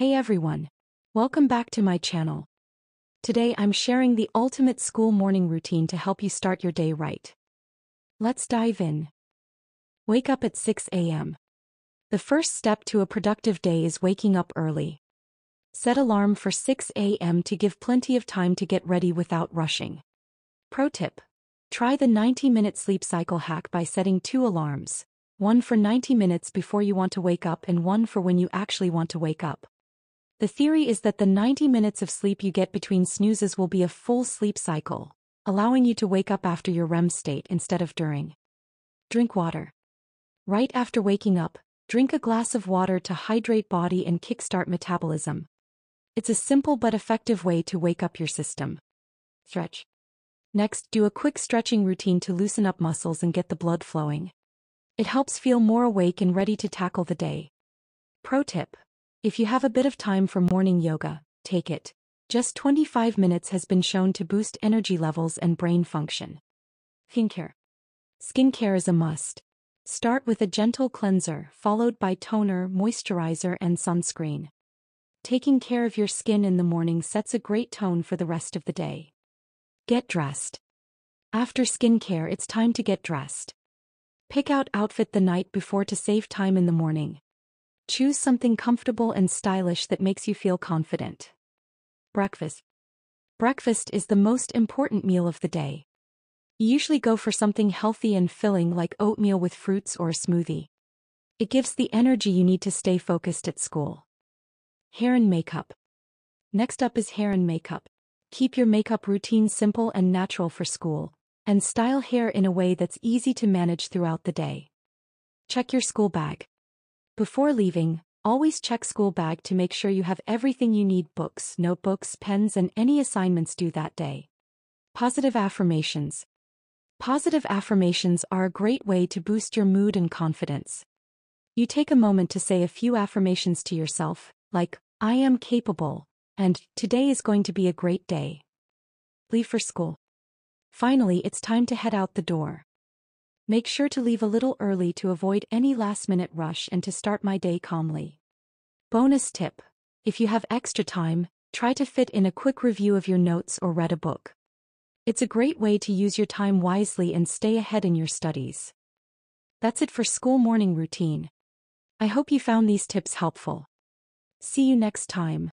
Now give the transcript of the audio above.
Hey everyone. Welcome back to my channel. Today I'm sharing the ultimate school morning routine to help you start your day right. Let's dive in. Wake up at 6 a.m. The first step to a productive day is waking up early. Set alarm for 6 a.m. to give plenty of time to get ready without rushing. Pro tip. Try the 90-minute sleep cycle hack by setting two alarms, one for 90 minutes before you want to wake up and one for when you actually want to wake up. The theory is that the 90 minutes of sleep you get between snoozes will be a full sleep cycle, allowing you to wake up after your REM state instead of during. Drink water. Right after waking up, drink a glass of water to hydrate body and kickstart metabolism. It's a simple but effective way to wake up your system. Stretch. Next, do a quick stretching routine to loosen up muscles and get the blood flowing. It helps feel more awake and ready to tackle the day. Pro tip. If you have a bit of time for morning yoga, take it. Just 25 minutes has been shown to boost energy levels and brain function. Skincare. Skincare is a must. Start with a gentle cleanser followed by toner, moisturizer and sunscreen. Taking care of your skin in the morning sets a great tone for the rest of the day. Get dressed. After skincare it's time to get dressed. Pick out outfit the night before to save time in the morning. Choose something comfortable and stylish that makes you feel confident. Breakfast. Breakfast is the most important meal of the day. You usually go for something healthy and filling like oatmeal with fruits or a smoothie. It gives the energy you need to stay focused at school. Hair and makeup. Next up is hair and makeup. Keep your makeup routine simple and natural for school, and style hair in a way that's easy to manage throughout the day. Check your school bag. Before leaving, always check school bag to make sure you have everything you need books, notebooks, pens and any assignments due that day. Positive affirmations. Positive affirmations are a great way to boost your mood and confidence. You take a moment to say a few affirmations to yourself, like, I am capable, and today is going to be a great day. Leave for school. Finally, it's time to head out the door. Make sure to leave a little early to avoid any last-minute rush and to start my day calmly. Bonus tip. If you have extra time, try to fit in a quick review of your notes or read a book. It's a great way to use your time wisely and stay ahead in your studies. That's it for school morning routine. I hope you found these tips helpful. See you next time.